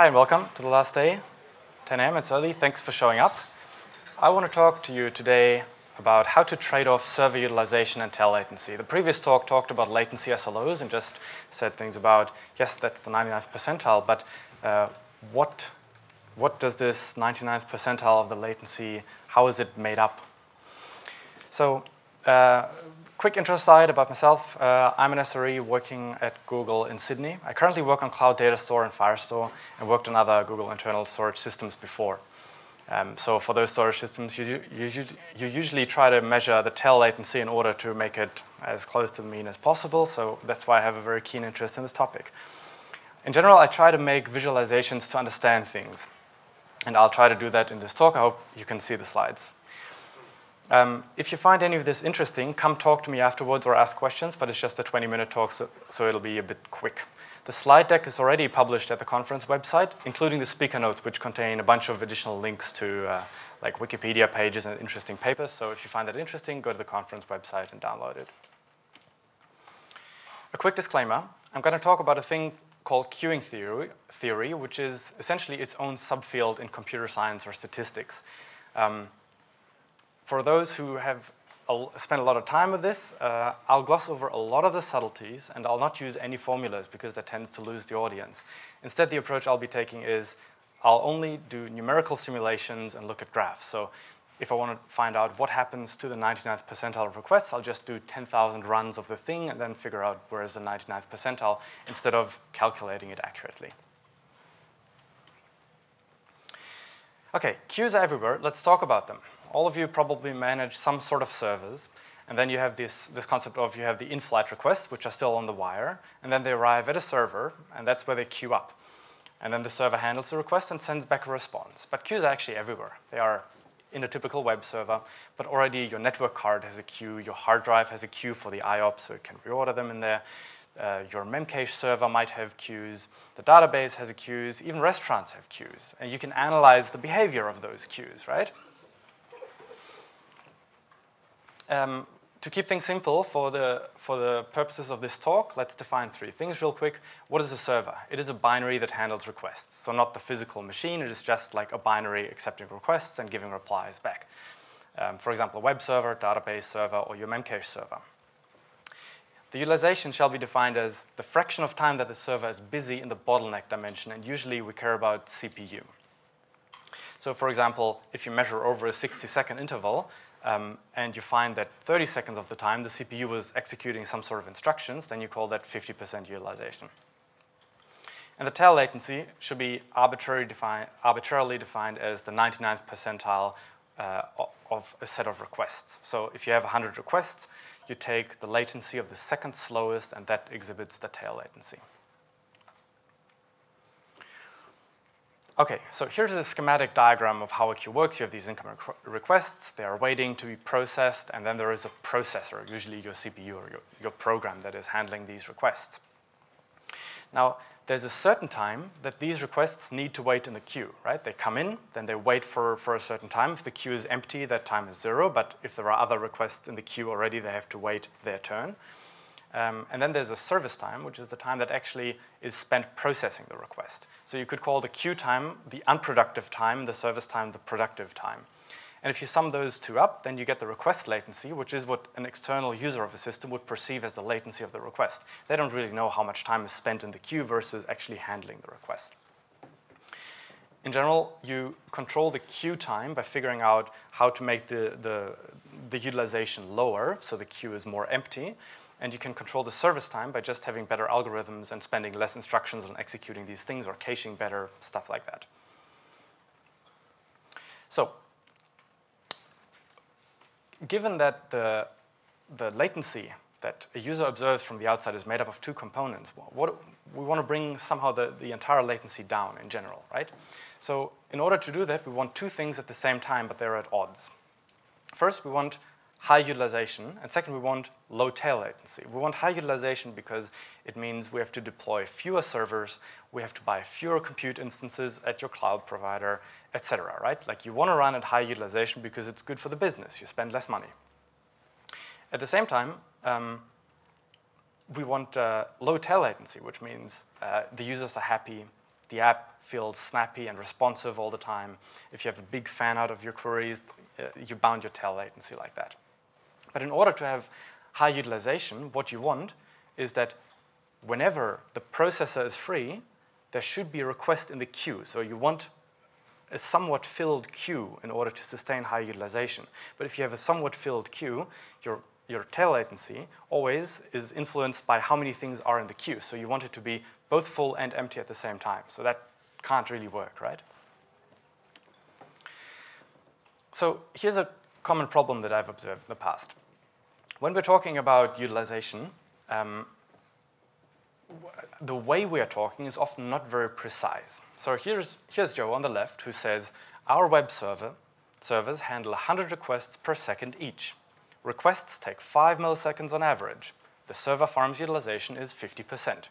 Hi and welcome to the last day, 10 a.m. It's early. Thanks for showing up. I want to talk to you today about how to trade off server utilization and tail latency. The previous talk talked about latency SLOs and just said things about, yes, that's the 99th percentile, but uh, what, what does this 99th percentile of the latency, how is it made up? So uh, quick intro slide about myself. Uh, I'm an SRE working at Google in Sydney. I currently work on Cloud Datastore and Firestore and worked on other Google internal storage systems before. Um, so for those storage systems, you, you, you, usually try to measure the tail latency in order to make it as close to the mean as possible. So that's why I have a very keen interest in this topic. In general, I try to make visualizations to understand things. And I'll try to do that in this talk. I hope you can see the slides. Um, if you find any of this interesting, come talk to me afterwards or ask questions, but it's just a 20-minute talk, so, so it'll be a bit quick. The slide deck is already published at the conference website, including the speaker notes, which contain a bunch of additional links to uh, like Wikipedia pages and interesting papers. So if you find that interesting, go to the conference website and download it. A quick disclaimer, I'm going to talk about a thing called queuing theory, theory which is essentially its own subfield in computer science or statistics. Um, for those who have spent a lot of time with this, uh, I'll gloss over a lot of the subtleties and I'll not use any formulas because that tends to lose the audience. Instead, the approach I'll be taking is I'll only do numerical simulations and look at graphs. So if I want to find out what happens to the 99th percentile of requests, I'll just do 10,000 runs of the thing and then figure out where is the 99th percentile instead of calculating it accurately. Okay, queues are everywhere. Let's talk about them all of you probably manage some sort of servers. And then you have this, this concept of you have the in-flight requests, which are still on the wire. And then they arrive at a server, and that's where they queue up. And then the server handles the request and sends back a response. But queues are actually everywhere. They are in a typical web server, but already your network card has a queue, your hard drive has a queue for the IOPS, so you can reorder them in there. Uh, your memcache server might have queues. The database has queues. Even restaurants have queues. And you can analyze the behavior of those queues, right? Um, to keep things simple for the, for the purposes of this talk, let's define three things real quick. What is a server? It is a binary that handles requests. So not the physical machine, it is just like a binary accepting requests and giving replies back. Um, for example, a web server, database server, or your memcache server. The utilization shall be defined as the fraction of time that the server is busy in the bottleneck dimension, and usually we care about CPU. So for example, if you measure over a 60 second interval, um, and you find that 30 seconds of the time the CPU was executing some sort of instructions, then you call that 50% utilization. And the tail latency should be arbitrarily defined, arbitrarily defined as the 99th percentile uh, of a set of requests. So if you have 100 requests, you take the latency of the second slowest, and that exhibits the tail latency. Okay, so here's a schematic diagram of how a queue works. You have these incoming requests, they are waiting to be processed, and then there is a processor, usually your CPU or your, your program that is handling these requests. Now, there's a certain time that these requests need to wait in the queue, right? They come in, then they wait for, for a certain time. If the queue is empty, that time is zero, but if there are other requests in the queue already, they have to wait their turn. Um, and then there's a service time, which is the time that actually is spent processing the request. So you could call the queue time the unproductive time, the service time the productive time. And if you sum those two up, then you get the request latency, which is what an external user of a system would perceive as the latency of the request. They don't really know how much time is spent in the queue versus actually handling the request. In general, you control the queue time by figuring out how to make the, the, the utilization lower, so the queue is more empty. And you can control the service time by just having better algorithms and spending less instructions on executing these things or caching better, stuff like that. So given that the, the latency that a user observes from the outside is made up of two components, what, we want to bring somehow the, the entire latency down in general, right? So in order to do that, we want two things at the same time, but they're at odds. First, we want high utilization, and second, we want low tail latency. We want high utilization because it means we have to deploy fewer servers, we have to buy fewer compute instances at your cloud provider, etc. right? Like you want to run at high utilization because it's good for the business, you spend less money. At the same time, um, we want uh, low tail latency, which means uh, the users are happy, the app feels snappy and responsive all the time. If you have a big fan out of your queries, uh, you bound your tail latency like that. But in order to have high utilization, what you want is that whenever the processor is free, there should be a request in the queue. So you want a somewhat filled queue in order to sustain high utilization. But if you have a somewhat filled queue, your, your tail latency always is influenced by how many things are in the queue. So you want it to be both full and empty at the same time. So that can't really work, right? So here's a common problem that I've observed in the past. When we're talking about utilization, um, the way we are talking is often not very precise. So here's, here's Joe on the left who says, our web server servers handle 100 requests per second each. Requests take 5 milliseconds on average. The server farm's utilization is 50%.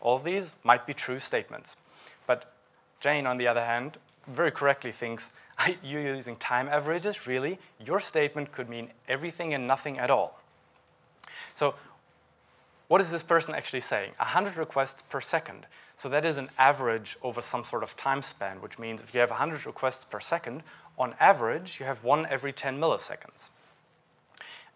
All of these might be true statements. But Jane, on the other hand, very correctly thinks, you're using time averages? Really? Your statement could mean everything and nothing at all. So what is this person actually saying? 100 requests per second. So that is an average over some sort of time span, which means if you have 100 requests per second, on average, you have one every 10 milliseconds.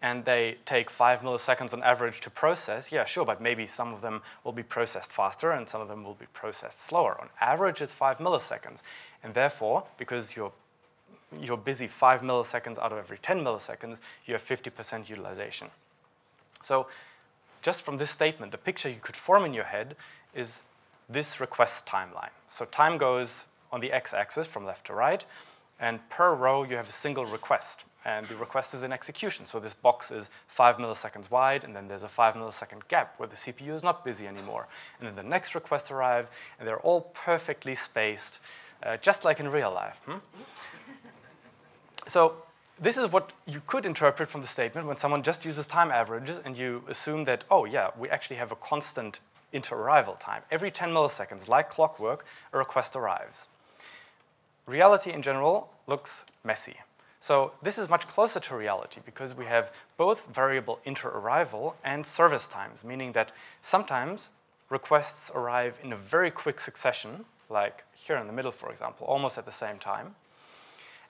And they take five milliseconds on average to process. Yeah, sure, but maybe some of them will be processed faster and some of them will be processed slower. On average, it's five milliseconds. And therefore, because you're, you're busy five milliseconds out of every 10 milliseconds, you have 50% utilization. So just from this statement, the picture you could form in your head is this request timeline. So time goes on the x-axis from left to right, and per row you have a single request, and the request is in execution. So this box is five milliseconds wide, and then there's a five millisecond gap where the CPU is not busy anymore. And then the next requests arrive, and they're all perfectly spaced, uh, just like in real life. Hmm? so this is what you could interpret from the statement when someone just uses time averages and you assume that, oh yeah, we actually have a constant inter-arrival time. Every 10 milliseconds, like clockwork, a request arrives. Reality in general looks messy. So this is much closer to reality because we have both variable inter-arrival and service times, meaning that sometimes requests arrive in a very quick succession, like here in the middle, for example, almost at the same time.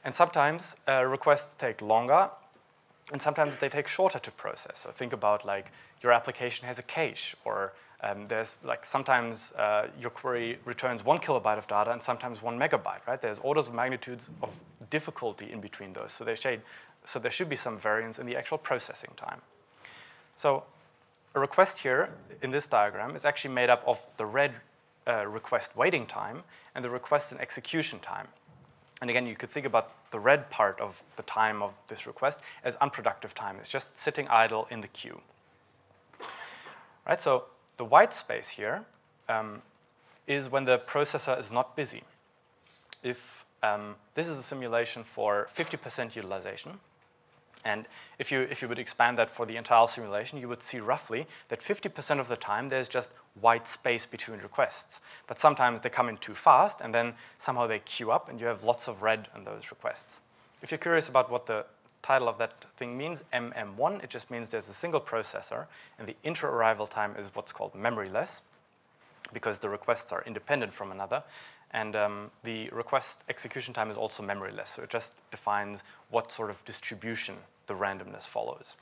And sometimes uh, requests take longer, and sometimes they take shorter to process. So think about like your application has a cache, or um, there's like sometimes uh, your query returns one kilobyte of data and sometimes one megabyte, right? There's orders of magnitudes of difficulty in between those. So, shade, so there should be some variance in the actual processing time. So a request here in this diagram is actually made up of the red uh, request waiting time and the request and execution time. And again, you could think about the red part of the time of this request as unproductive time. It's just sitting idle in the queue. Right, so the white space here um, is when the processor is not busy. If um, this is a simulation for 50% utilization, and if you, if you would expand that for the entire simulation, you would see roughly that 50% of the time there's just white space between requests. But sometimes they come in too fast, and then somehow they queue up, and you have lots of red in those requests. If you're curious about what the title of that thing means, MM1, it just means there's a single processor, and the inter-arrival time is what's called memoryless, because the requests are independent from another. And um, the request execution time is also memoryless, so it just defines what sort of distribution the randomness follows.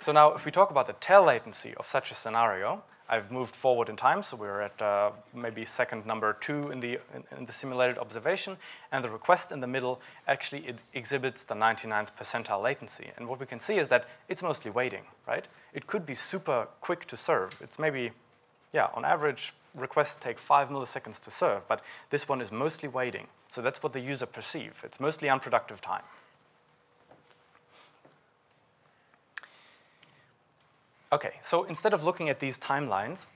So now if we talk about the tail latency of such a scenario, I've moved forward in time, so we're at uh, maybe second number two in the, in, in, the simulated observation, and the request in the middle actually it exhibits the 99th percentile latency. And what we can see is that it's mostly waiting, right? It could be super quick to serve. It's maybe, yeah, on average, requests take five milliseconds to serve, but this one is mostly waiting. So that's what the user perceive. It's mostly unproductive time. Okay, so instead of looking at these timelines,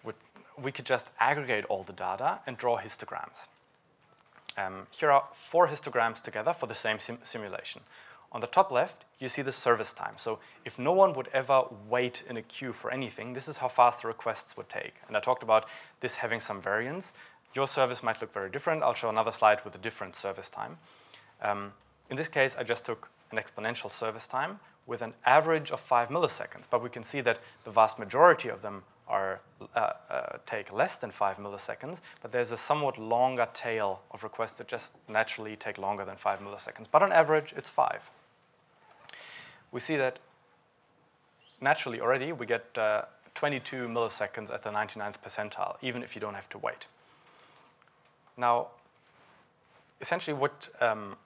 we could just aggregate all the data and draw histograms. Um, here are four histograms together for the same sim simulation. On the top left, you see the service time. So if no one would ever wait in a queue for anything, this is how fast the requests would take. And I talked about this having some variance. Your service might look very different. I'll show another slide with a different service time. Um, in this case, I just took an exponential service time with an average of five milliseconds. But we can see that the vast majority of them are, uh, uh, take less than five milliseconds, but there's a somewhat longer tail of requests that just naturally take longer than five milliseconds. But on average, it's five. We see that naturally already we get uh, 22 milliseconds at the 99th percentile, even if you don't have to wait. Now, essentially what, um,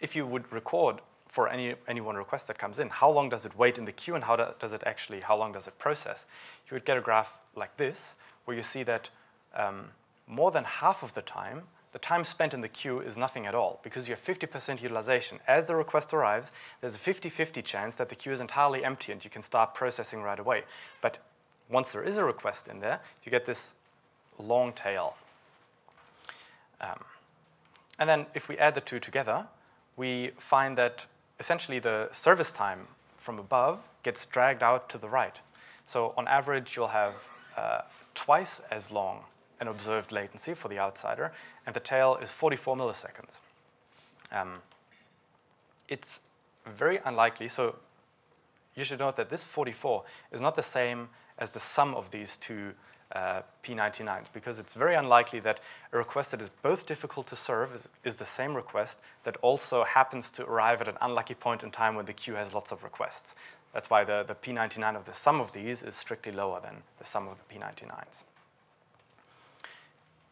if you would record for any, any one request that comes in, how long does it wait in the queue and how do, does it actually, how long does it process? You would get a graph like this, where you see that um, more than half of the time, the time spent in the queue is nothing at all because you have 50% utilization. As the request arrives, there's a 50-50 chance that the queue is entirely empty and you can start processing right away. But once there is a request in there, you get this long tail. Um, and then if we add the two together, we find that essentially the service time from above gets dragged out to the right. So on average, you'll have uh, twice as long an observed latency for the outsider, and the tail is 44 milliseconds. Um, it's very unlikely, so you should note that this 44 is not the same as the sum of these two uh, P99s because it's very unlikely that a request that is both difficult to serve is, is, the same request that also happens to arrive at an unlucky point in time when the queue has lots of requests. That's why the, the P99 of the sum of these is strictly lower than the sum of the P99s.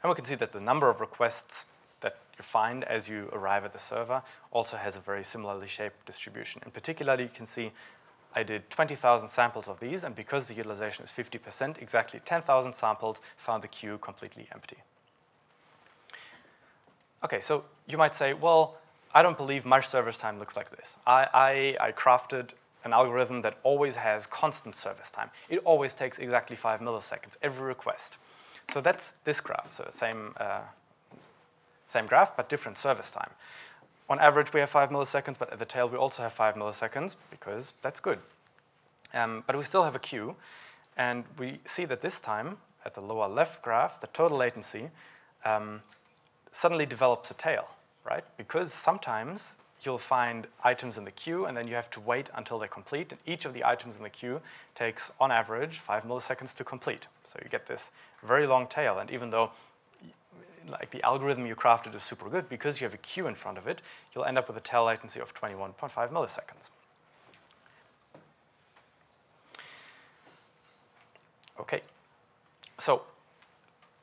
And we can see that the number of requests that you find as you arrive at the server also has a very similarly shaped distribution. In particular, you can see I did 20,000 samples of these, and because the utilization is 50%, exactly 10,000 samples found the queue completely empty. Okay, so you might say, well, I don't believe my service time looks like this. I, I, I crafted an algorithm that always has constant service time. It always takes exactly five milliseconds, every request. So that's this graph, so same, uh, same graph, but different service time on average, we have five milliseconds, but at the tail, we also have five milliseconds because that's good. Um, but we still have a queue, and we see that this time, at the lower left graph, the total latency um, suddenly develops a tail, right? Because sometimes you'll find items in the queue, and then you have to wait until they complete. And each of the items in the queue takes, on average, five milliseconds to complete. So you get this very long tail. And even though like the algorithm you crafted is super good, because you have a queue in front of it, you'll end up with a tail latency of 21.5 milliseconds. Okay, so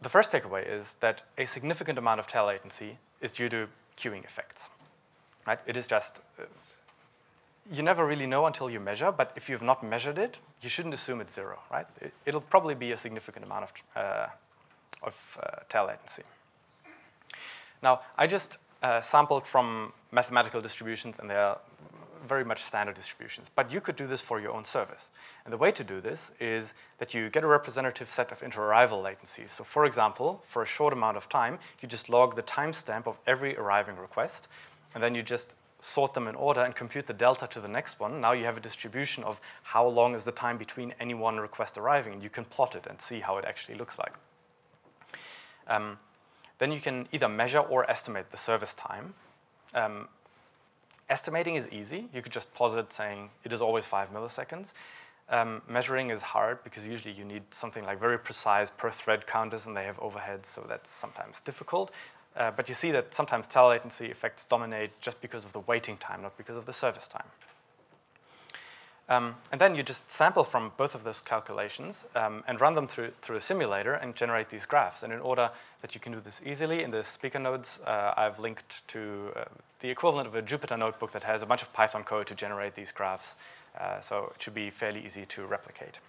the first takeaway is that a significant amount of tail latency is due to queuing effects. Right? It is just, uh, you never really know until you measure, but if you've not measured it, you shouldn't assume it's zero, right? It, will probably be a significant amount of, uh, of uh, tail latency. Now, I just uh, sampled from mathematical distributions, and they are very much standard distributions. But you could do this for your own service. And the way to do this is that you get a representative set of inter-arrival latencies. So for example, for a short amount of time, you just log the timestamp of every arriving request, and then you just sort them in order and compute the delta to the next one. Now you have a distribution of how long is the time between any one request arriving, and you can plot it and see how it actually looks like. Um, then you can either measure or estimate the service time. Um, estimating is easy. You could just posit saying it is always five milliseconds. Um, measuring is hard because usually you need something like very precise per thread counters and they have overheads, so that's sometimes difficult. Uh, but you see that sometimes tail latency effects dominate just because of the waiting time, not because of the service time. Um, and then you just sample from both of those calculations um, and run them through, through a simulator and generate these graphs. And in order that you can do this easily, in the speaker notes, uh, I've linked to uh, the equivalent of a Jupyter notebook that has a bunch of Python code to generate these graphs. Uh, so it should be fairly easy to replicate.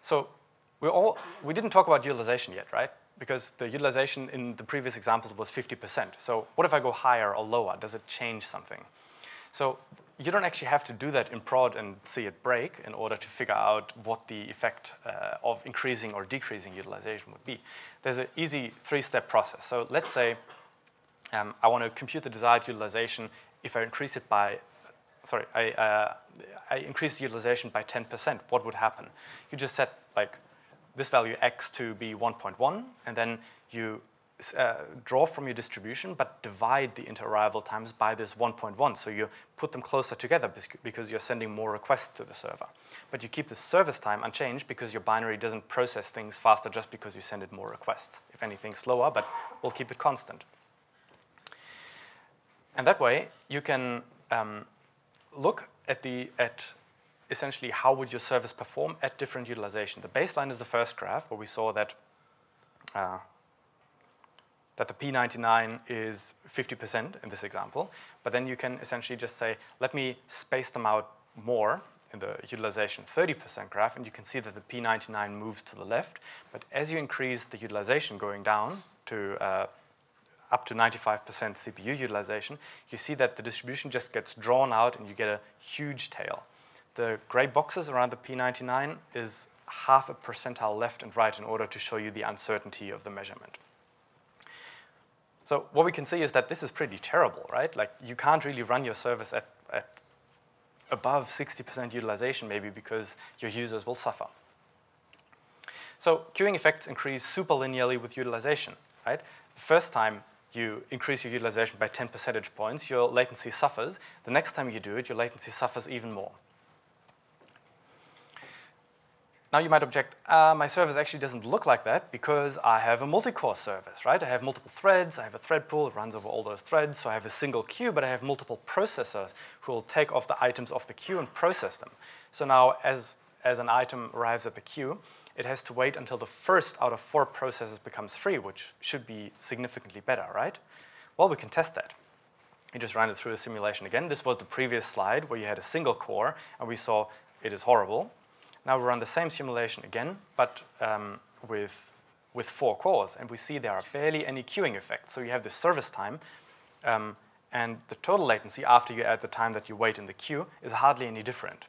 So we all we didn't talk about utilization yet, right? Because the utilization in the previous examples was 50%. So what if I go higher or lower? Does it change something? So you don't actually have to do that in prod and see it break in order to figure out what the effect uh, of increasing or decreasing utilization would be. There's an easy three-step process. So let's say um, I want to compute the desired utilization if I increase it by, sorry, I, uh, I increase the utilization by 10%, what would happen? You just set like this value x to be 1.1, and then you uh, draw from your distribution, but divide the inter-arrival times by this 1.1. So you put them closer together because you're sending more requests to the server. But you keep the service time unchanged because your binary doesn't process things faster just because you send it more requests. If anything, slower, but we'll keep it constant. And that way, you can um, look at the at essentially how would your service perform at different utilization. The baseline is the first graph where we saw that uh, that the P99 is 50% in this example, but then you can essentially just say, let me space them out more in the utilization 30% graph, and you can see that the P99 moves to the left, but as you increase the utilization going down to uh, up to 95% CPU utilization, you see that the distribution just gets drawn out and you get a huge tail. The gray boxes around the P99 is half a percentile left and right in order to show you the uncertainty of the measurement. So what we can see is that this is pretty terrible, right? Like you can't really run your service at, at above 60% utilization maybe because your users will suffer. So queuing effects increase super linearly with utilization, right? The first time you increase your utilization by 10 percentage points, your latency suffers. The next time you do it, your latency suffers even more. Now you might object, uh, my service actually doesn't look like that because I have a multi-core service, right? I have multiple threads, I have a thread pool, it runs over all those threads, so I have a single queue, but I have multiple processors who will take off the items off the queue and process them. So now as, as an item arrives at the queue, it has to wait until the first out of four processes becomes free, which should be significantly better, right? Well, we can test that. You just ran it through a simulation again. This was the previous slide where you had a single core, and we saw it is horrible. Now we run the same simulation again, but um, with, with four cores, and we see there are barely any queuing effects. So you have the service time, um, and the total latency after you add the time that you wait in the queue is hardly any different.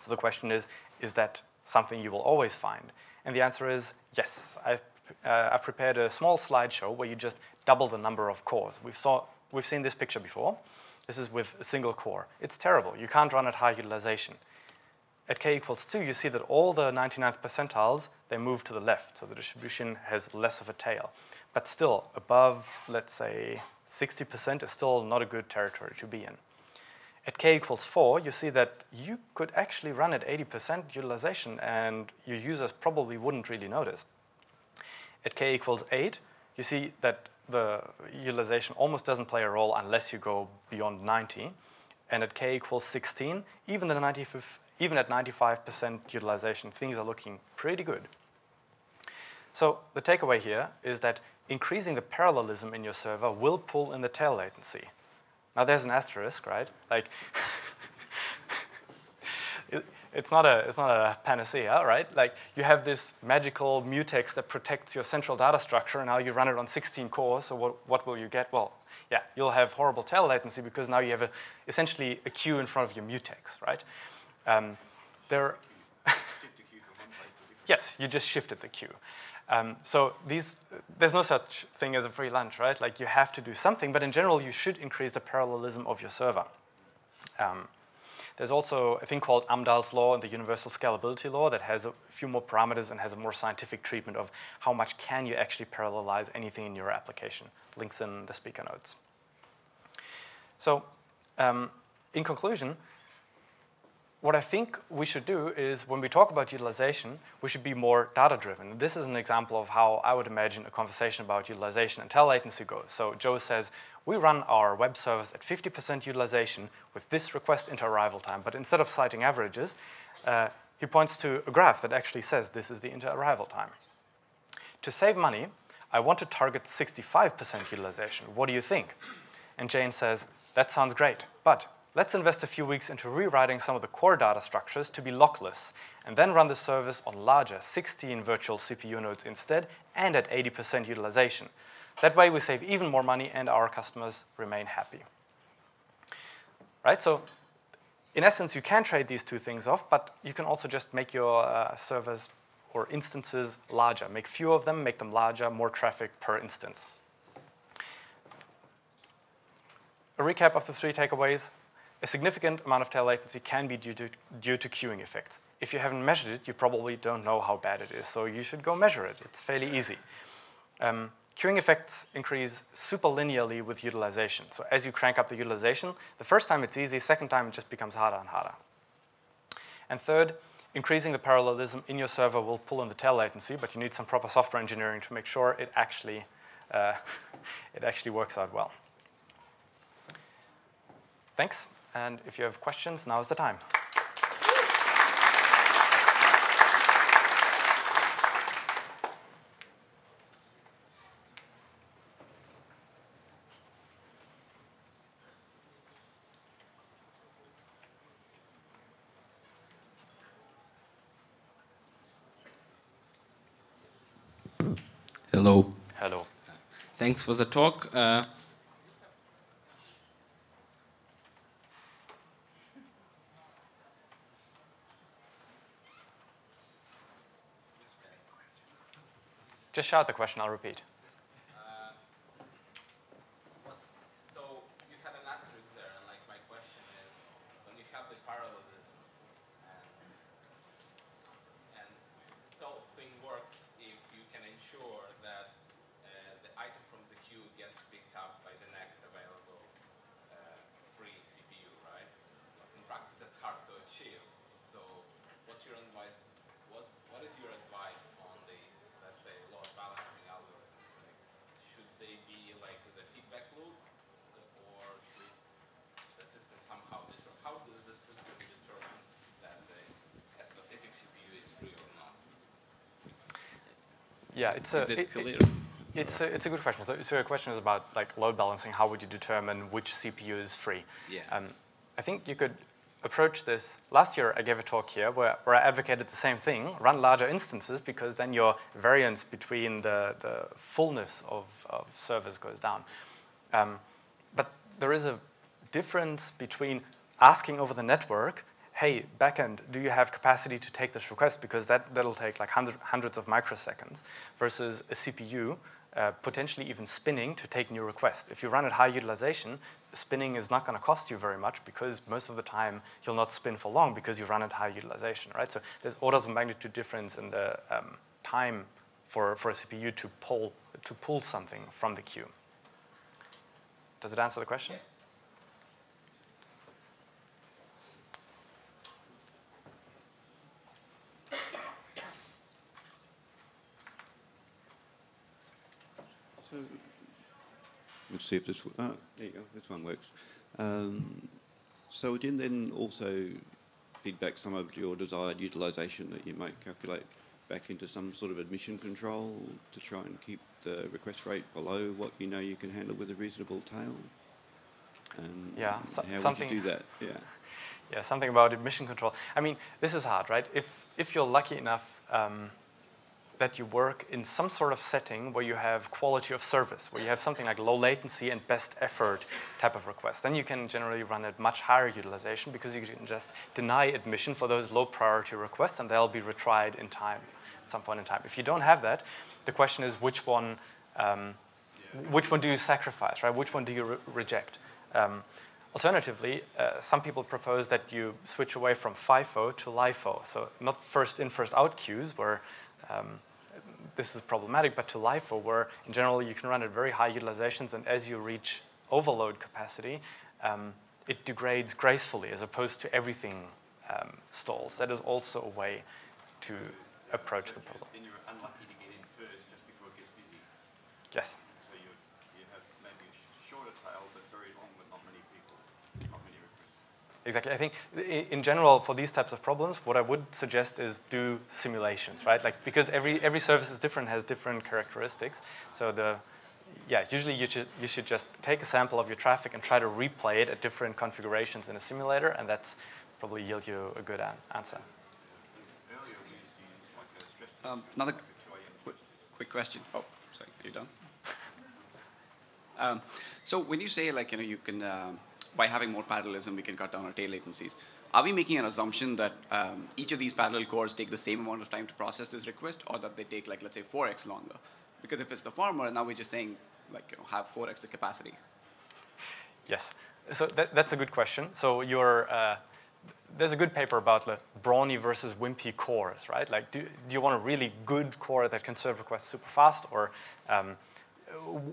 So the question is, is that something you will always find? And the answer is yes. I've, uh, I've prepared a small slideshow where you just double the number of cores. We've, saw, we've seen this picture before. This is with a single core. It's terrible. You can't run at high utilization at k equals 2, you see that all the 99th percentiles, they move to the left, so the distribution has less of a tail. But still, above, let's say, 60% is still not a good territory to be in. At k equals 4, you see that you could actually run at 80% utilization and your users probably wouldn't really notice. At k equals 8, you see that the utilization almost doesn't play a role unless you go beyond 90. And at k equals 16, even the 95th even at 95% utilization, things are looking pretty good. So the takeaway here is that increasing the parallelism in your server will pull in the tail latency. Now there's an asterisk, right? Like, it, it's not a it's not a panacea, right? Like you have this magical mutex that protects your central data structure, and now you run it on 16 cores. So what what will you get? Well, yeah, you'll have horrible tail latency because now you have a, essentially a queue in front of your mutex, right? Um, there, yes, you just shifted the queue. Um, so these, there's no such thing as a free lunch, right? Like you have to do something, but in general, you should increase the parallelism of your server. Um, there's also a thing called Amdahl's law and the universal scalability law that has a few more parameters and has a more scientific treatment of how much can you actually parallelize anything in your application. Links in the speaker notes. So um, in conclusion, what I think we should do is when we talk about utilization, we should be more data driven. This is an example of how I would imagine a conversation about utilization and tail latency goes. So Joe says, we run our web service at 50% utilization with this request inter arrival time. But instead of citing averages, uh, he points to a graph that actually says this is the inter arrival time. To save money, I want to target 65% utilization. What do you think? And Jane says, that sounds great, but let's invest a few weeks into rewriting some of the core data structures to be lockless, and then run the service on larger 16 virtual CPU nodes instead and at 80% utilization. That way we save even more money and our customers remain happy. Right, so in essence, you can trade these two things off, but you can also just make your uh, servers or instances larger. Make fewer of them, make them larger, more traffic per instance. A recap of the three takeaways a significant amount of tail latency can be due to, due to queuing effects. If you haven't measured it, you probably don't know how bad it is, so you should go measure it. It's fairly easy. Um, queuing effects increase super linearly with utilization. So as you crank up the utilization, the first time it's easy, second time it just becomes harder and harder. And third, increasing the parallelism in your server will pull in the tail latency, but you need some proper software engineering to make sure it actually, uh, it actually works out well. Thanks, and if you have questions, now is the time. Hello. Hello. Thanks for the talk. Uh, Just shout the question, I'll repeat. so you had an asterisk there, and like my question is, when you have the parallelism, and, and this whole thing works if you can ensure that uh, the item from the queue gets picked up by the next available uh, free CPU, right? In practice, that's hard to achieve. So what's your advice? What What is your advice on the, let's say, load balancing algorithms? Like, should they be like as a feedback loop, or should the system somehow determine? How does the system determine that the, a specific CPU is free or not? Yeah, it's a, Is it it- it's, a, it's a good question. So, so your question is about like load balancing. How would you determine which CPU is free? Yeah. Um, I think you could approach this. Last year, I gave a talk here where, where I advocated the same thing: run larger instances because then your variance between the, the fullness of, of servers goes down. Um, but there is a difference between asking over the network, hey, backend, do you have capacity to take this request? Because that, that'll take like hundred, hundreds of microseconds versus a CPU uh, potentially even spinning to take new requests. If you run at high utilization, spinning is not going to cost you very much because most of the time you'll not spin for long because you run at high utilization, right? So there's orders of magnitude difference in the um, time for, for a CPU to pull, to pull something from the queue. Does it answer the question? So, let's see if this. Ah, there you go. This one works. Um, so would you then also feedback some of your desired utilisation that you might calculate back into some sort of admission control to try and keep the request rate below what you know you can handle with a reasonable tail? And Yeah, so- how something- would you do that? Yeah. Yeah, something about admission control. I mean, this is hard, right? If, if you're lucky enough um, that you work in some sort of setting where you have quality of service, where you have something like low latency and best effort type of requests, then you can generally run at much higher utilization because you can just deny admission for those low priority requests and they'll be retried in time, at some point in time. If you don't have that, the question is which one, um, which one do you sacrifice, right? Which one do you re- reject? Um, Alternatively, uh, some people propose that you switch away from FIFO to LIFO. So not first in, first out queues where um, this is problematic, but to LIFO where in general you can run at very high utilizations and as you reach overload capacity, um, it degrades gracefully as opposed to everything um, stalls. That is also a way to approach the problem. Then you're unlucky to get in first just before it gets busy. Yes. So you, you have maybe a sh- shorter tail, but very long, but not many people, not many requests. Exactly. I think in general for these types of problems, what I would suggest is do simulations, right? Like because every every service is different, has different characteristics. So the yeah, usually you should you should just take a sample of your traffic and try to replay it at different configurations in a simulator, and that's probably yield you a good an- answer. Earlier we used to use like a stress test Um, another quick question. Oh, sorry, are you done? Um, so when you say like you know you can um, by having more parallelism we can cut down our tail latencies, are we making an assumption that um, each of these parallel cores take the same amount of time to process this request, or that they take like let's say 4x longer? Because if it's the former, now we're just saying like you know have 4x the capacity. Yes. So that, that's a good question. So your uh, there's a good paper about the brawny versus wimpy cores, right? Like, do, do you want a really good core that can serve requests super fast, or um,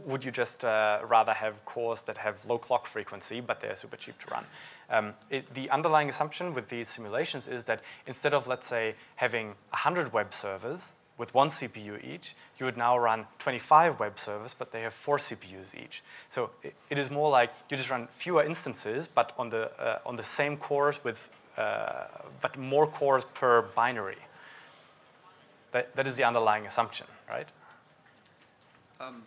would you just uh, rather have cores that have low clock frequency, but they're super cheap to run? Um, it, the underlying assumption with these simulations is that instead of, let's say, having 100 web servers with one CPU each, you would now run 25 web servers, but they have four CPUs each. So it, it is more like you just run fewer instances, but on the, uh, on the same cores with, uh, but more cores per binary. That, that is the underlying assumption, right? Um,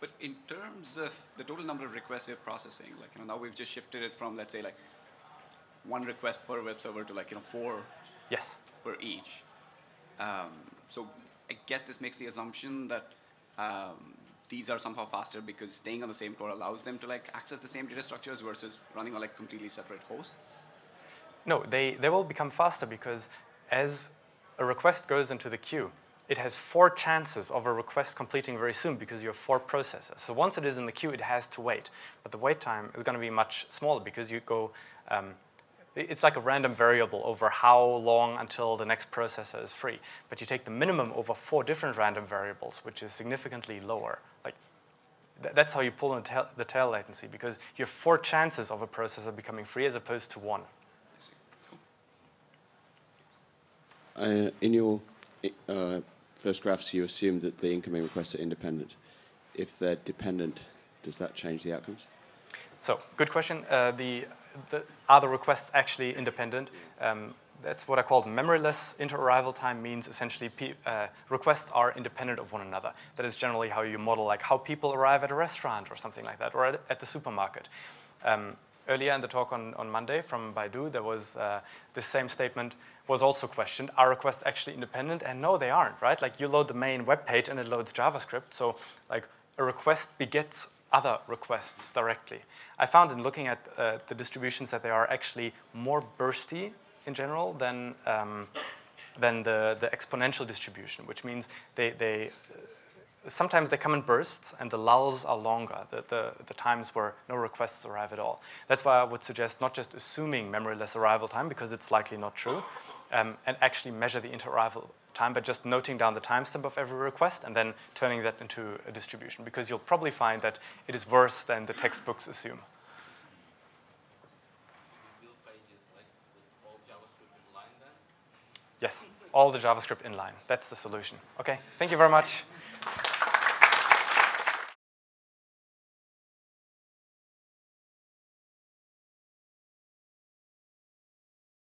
but in terms of the total number of requests we're processing, like you know, now we've just shifted it from let's say like one request per web server to like you know four Yes. per each. Um, so I guess this makes the assumption that um, these are somehow faster because staying on the same core allows them to like access the same data structures versus running on like completely separate hosts. No, they, they will become faster because as a request goes into the queue, it has four chances of a request completing very soon because you have four processors. So once it is in the queue, it has to wait. But the wait time is going to be much smaller because you go, um, it's like a random variable over how long until the next processor is free. But you take the minimum over four different random variables, which is significantly lower. Like th that's how you pull in tail, the tail latency because you have four chances of a processor becoming free as opposed to one. Uh, in your uh, first graphs, you assume that the incoming requests are independent. If they're dependent, does that change the outcomes? So, good question. Uh, the, the, are the requests actually independent? Um, that's what I call memoryless inter-arrival time means essentially uh, requests are independent of one another. That is generally how you model like how people arrive at a restaurant or something like that, or at, at the supermarket. Um, earlier in the talk on, on Monday from Baidu, there was uh, this same statement was also questioned. Are requests actually independent? And no, they aren't, right? Like you load the main web page and it loads JavaScript. So like a request begets other requests directly. I found in looking at uh, the distributions that they are actually more bursty in general than, um, than the, the exponential distribution, which means they, they uh, sometimes they come in bursts and the lulls are longer, the, the, the, times where no requests arrive at all. That's why I would suggest not just assuming memoryless arrival time because it's likely not true, um, and actually measure the inter-arrival time by just noting down the timestamp of every request and then turning that into a distribution because you'll probably find that it is worse than the textbooks assume. Yes, all the JavaScript inline. That's the solution. Okay, thank you very much.